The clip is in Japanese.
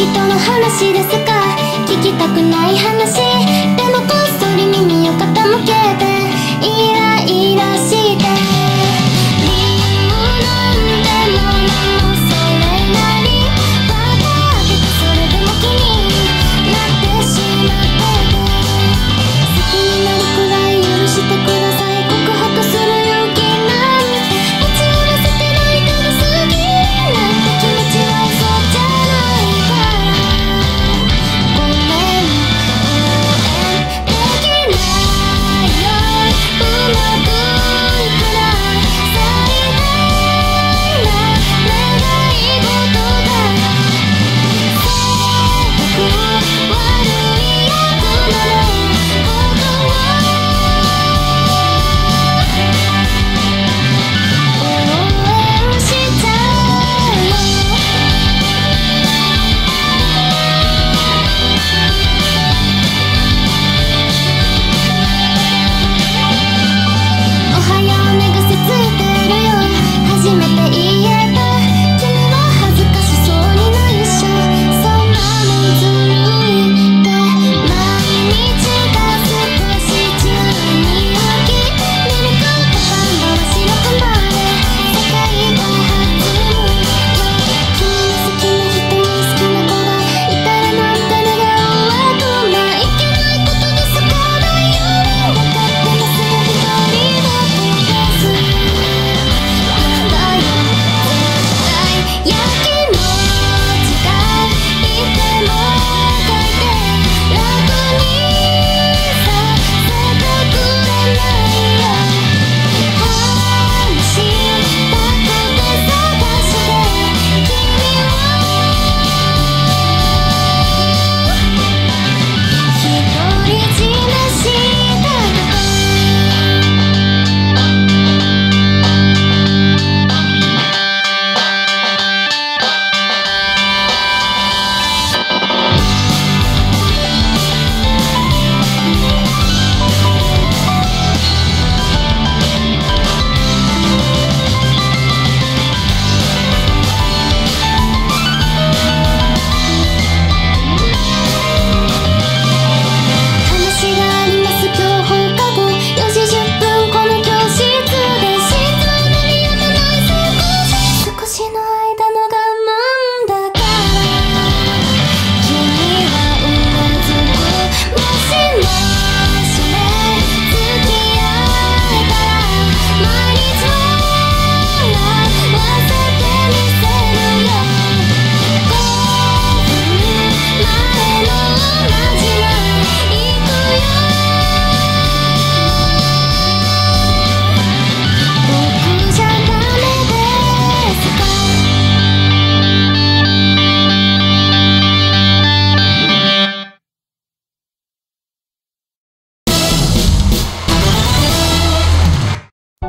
人の話ですか聞きたくない話。でもでいい